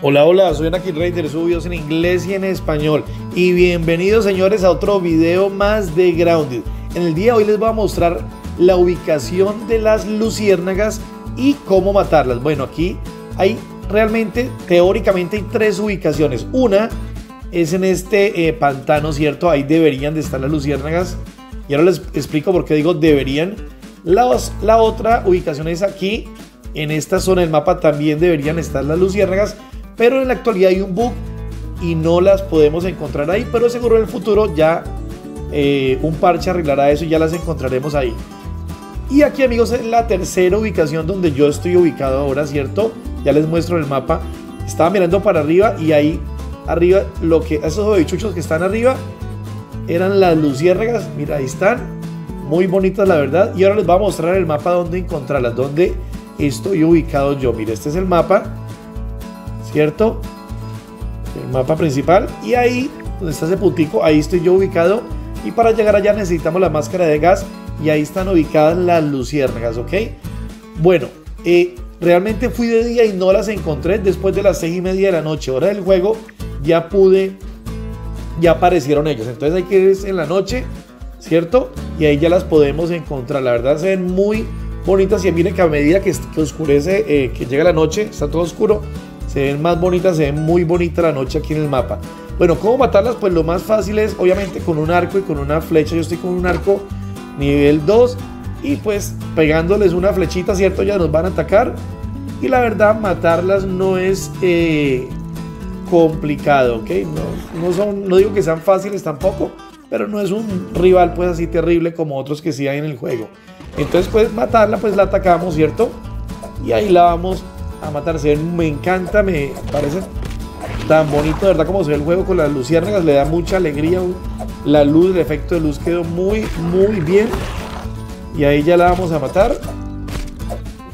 Hola, hola, soy Anakin Raider, subo en inglés y en español. Y bienvenidos señores a otro video más de Grounded. En el día de hoy les voy a mostrar la ubicación de las luciérnagas y cómo matarlas. Bueno, aquí hay realmente, teóricamente hay tres ubicaciones. Una es en este eh, pantano, ¿cierto? Ahí deberían de estar las luciérnagas. Y ahora les explico por qué digo deberían. La, la otra ubicación es aquí, en esta zona del mapa también deberían estar las luciérnagas pero en la actualidad hay un bug y no las podemos encontrar ahí, pero seguro en el futuro ya eh, un parche arreglará eso y ya las encontraremos ahí. Y aquí amigos es la tercera ubicación donde yo estoy ubicado ahora, ¿cierto? Ya les muestro el mapa. Estaba mirando para arriba y ahí arriba, lo que esos bichuchos que están arriba eran las luciérnagas. Mira, ahí están. Muy bonitas la verdad. Y ahora les voy a mostrar el mapa donde encontrarlas, donde estoy ubicado yo. Mira, este es el mapa. ¿Cierto? El mapa principal y ahí, donde está ese puntico, ahí estoy yo ubicado y para llegar allá necesitamos la máscara de gas y ahí están ubicadas las luciérnagas, ¿ok? Bueno, eh, realmente fui de día y no las encontré después de las seis y media de la noche, hora del juego, ya pude, ya aparecieron ellos, entonces hay que ir en la noche, ¿cierto? Y ahí ya las podemos encontrar, la verdad se ven muy bonitas y miren que a medida que, oscurece, eh, que llega la noche, está todo oscuro, se ven más bonitas, se ven muy bonita la noche aquí en el mapa. Bueno, ¿cómo matarlas? Pues lo más fácil es obviamente con un arco y con una flecha. Yo estoy con un arco nivel 2 y pues pegándoles una flechita, ¿cierto? Ya nos van a atacar. Y la verdad, matarlas no es eh, complicado, ¿ok? No, no, son, no digo que sean fáciles tampoco, pero no es un rival pues así terrible como otros que sí hay en el juego. Entonces pues matarla pues la atacamos, ¿cierto? Y ahí la vamos a matarse. Me encanta, me parece tan bonito, verdad, como se ve el juego con las luciérnagas, le da mucha alegría. La luz, el efecto de luz quedó muy, muy bien. Y ahí ya la vamos a matar.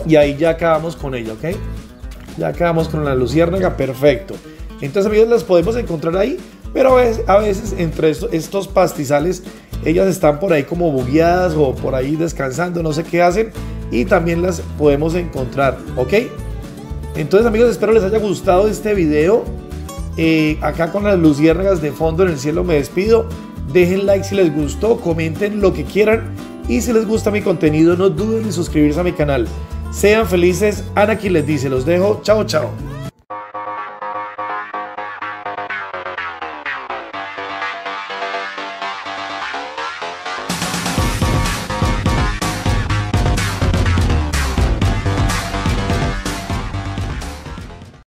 Y ahí ya acabamos con ella, ¿ok? Ya acabamos con la luciérnaga, perfecto. Entonces, amigos, las podemos encontrar ahí. Pero a veces, entre estos pastizales, ellas están por ahí como bugueadas o por ahí descansando, no sé qué hacen. Y también las podemos encontrar, ¿ok? Entonces amigos, espero les haya gustado este video. Eh, acá con las luciérnagas de fondo en el cielo me despido. Dejen like si les gustó, comenten lo que quieran. Y si les gusta mi contenido, no duden en suscribirse a mi canal. Sean felices, Ana quien les dice, los dejo. Chao, chao.